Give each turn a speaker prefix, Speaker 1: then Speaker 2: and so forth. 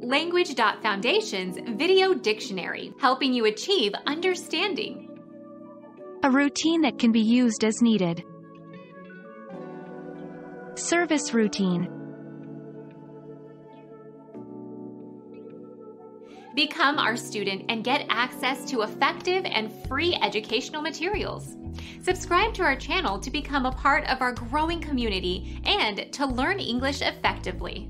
Speaker 1: Language.Foundation's Video Dictionary, helping you achieve understanding.
Speaker 2: A routine that can be used as needed.
Speaker 3: Service routine.
Speaker 1: Become our student and get access to effective and free educational materials. Subscribe to our channel to become a part of our growing community and to learn English effectively.